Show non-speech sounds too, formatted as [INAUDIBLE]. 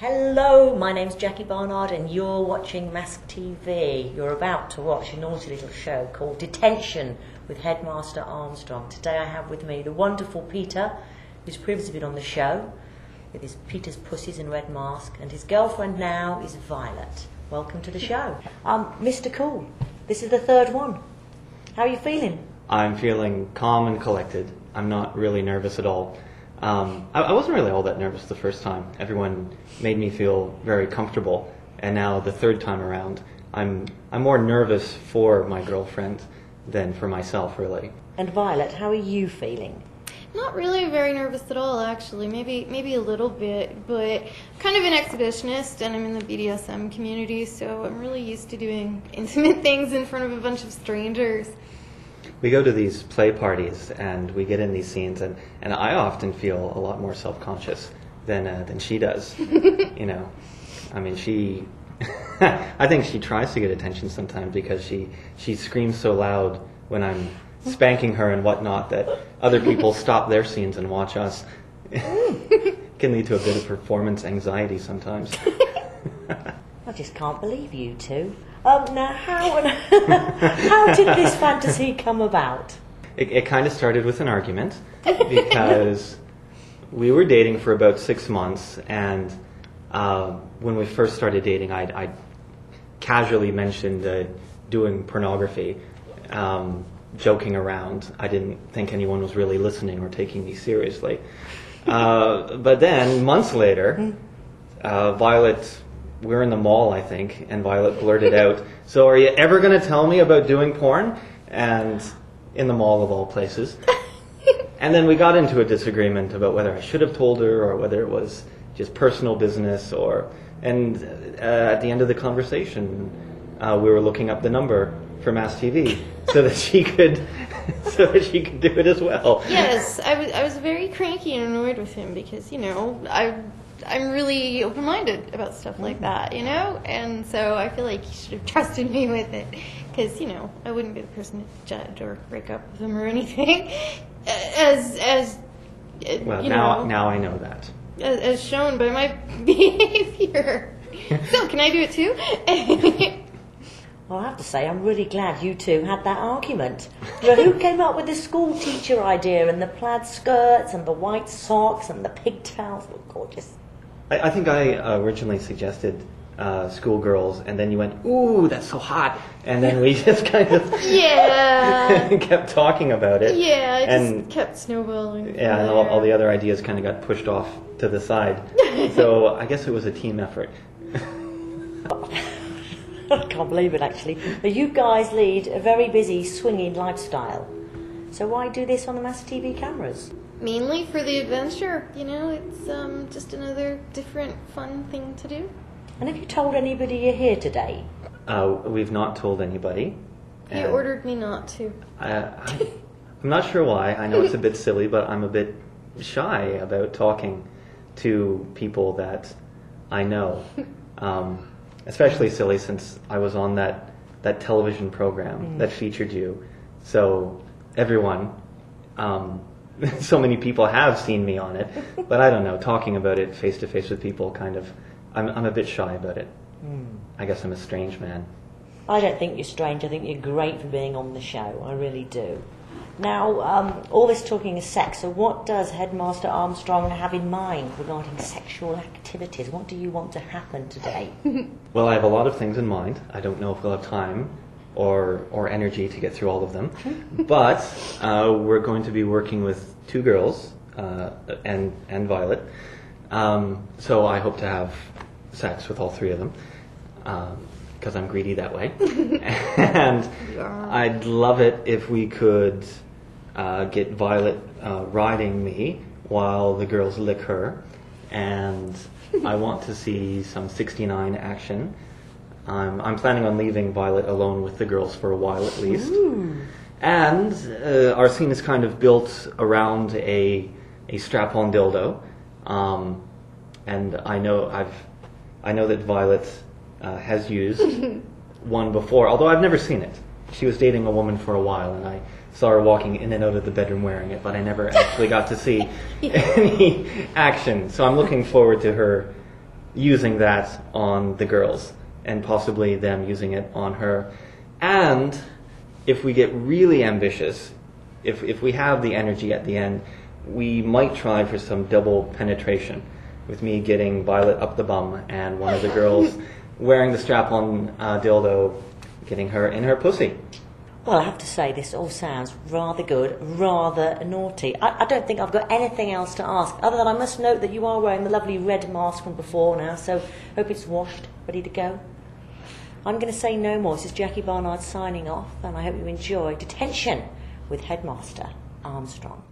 Hello, my name's Jackie Barnard, and you're watching Mask TV. You're about to watch a naughty little show called Detention with Headmaster Armstrong. Today I have with me the wonderful Peter, who's previously been on the show with his Peter's Pussies and Red Mask, and his girlfriend now is Violet. Welcome to the show. Um, Mr. Cool, this is the third one. How are you feeling? I'm feeling calm and collected. I'm not really nervous at all. Um, I, I wasn't really all that nervous the first time. Everyone made me feel very comfortable, and now the third time around, I'm I'm more nervous for my girlfriend than for myself, really. And Violet, how are you feeling? Not really very nervous at all, actually. Maybe maybe a little bit, but kind of an exhibitionist, and I'm in the BDSM community, so I'm really used to doing [LAUGHS] intimate things in front of a bunch of strangers. We go to these play parties and we get in these scenes, and, and I often feel a lot more self conscious than uh, than she does. [LAUGHS] you know, I mean, she. [LAUGHS] I think she tries to get attention sometimes because she she screams so loud when I'm spanking her and whatnot that other people [LAUGHS] stop their scenes and watch us. Can lead to a bit of performance anxiety sometimes. I just can't believe you two. Um, now, how [LAUGHS] how did this fantasy come about? It, it kind of started with an argument because [LAUGHS] we were dating for about six months, and uh, when we first started dating, I, I casually mentioned uh, doing pornography, um, joking around. I didn't think anyone was really listening or taking me seriously. Uh, but then, months later, uh, We're in the mall, I think, and Violet blurted out, So, are you ever going to tell me about doing porn? And in the mall of all places. [LAUGHS] And then we got into a disagreement about whether I should have told her or whether it was just personal business or. And uh, at the end of the conversation, uh, we were looking up the number for Mask TV so that she could, [LAUGHS] so that she could do it as well. Yes, I was I was very cranky and annoyed with him because you know I I'm really open minded about stuff like that, you know, and so I feel like he should have [LAUGHS] trusted me with it because you know I wouldn't be the person to judge or break up with him or [LAUGHS] anything, as as uh, Well, you now know, now I know that. as, as shown by my [LAUGHS] behavior. so can I do it too? Well, I have to say, I'm really glad you two had that argument. You know, who came up with the school teacher idea and the plaid skirts and the white socks and the pigtails? Look gorgeous. I, I think I uh, originally suggested uh, schoolgirls, and then you went, "Ooh, that's so hot," and then we [LAUGHS] just kind of yeah. [LAUGHS] kept talking about it. Yeah, it and just kept snowballing. yeah, and all, all the other ideas kind of got pushed off to the side. [LAUGHS] so I guess it was a team effort. I can't believe it, actually. But you guys lead a very busy, swinging lifestyle. So why do this on the Mask TV cameras? Mainly for the adventure, you know, it's um, just another different fun thing to do. And have you told anybody you're here today? Uh, we've not told anybody. He and ordered me not to. I, I, I'm not sure why. I know it's a bit silly, but I'm a bit shy about talking to people that I know. [LAUGHS] Um, especially silly since I was on that, that television program that featured you. So everyone, um, [LAUGHS] so many people have seen me on it, but I don't know. Talking about it face to face with people, kind of, I'm, I'm a bit shy about it. I guess I'm a strange man. I don't think you're strange. I think you're great for being on the show. I really do. Now, um, all this talking is sex. So, what does Headmaster Armstrong have in mind regarding sexual activities? What do you want to happen today? [LAUGHS] Well, I have a lot of things in mind. I don't know if we'll have time or or energy to get through all of them, but uh, we're going to be working with two girls uh, and and Violet. Um, so I hope to have sex with all three of them because I'm greedy that way, [LAUGHS] and I'd love it if we could uh, get Violet uh, riding me while the girls lick her, and I want to see some 69 action. Um, I'm planning on leaving Violet alone with the girls for a while at least. And uh, our scene is kind of built around a, a strap-on dildo. Um, and I know I've I know that Violet uh, has used [LAUGHS] one before, although I've never seen it. She was dating a woman for a while, and I saw her walking in and out of the bedroom wearing it, but I never actually got to see [LAUGHS] any action. So I'm looking forward to her using that on the girls and possibly them using it on her. And if we get really ambitious, if, if we have the energy at the end, we might try for some double penetration with me getting Violet up the bum and one of the girls [LAUGHS] wearing the strap on uh, dildo, getting her in her pussy. Well, I have to say, this all sounds rather good, rather naughty. I, I don't think I've got anything else to ask, other than I must note that you are wearing the lovely red mask from before now, so hope it's washed, ready to go. I'm going to say no more. This is Jackie Barnard signing off, and I hope you enjoy Detention with Headmaster Armstrong.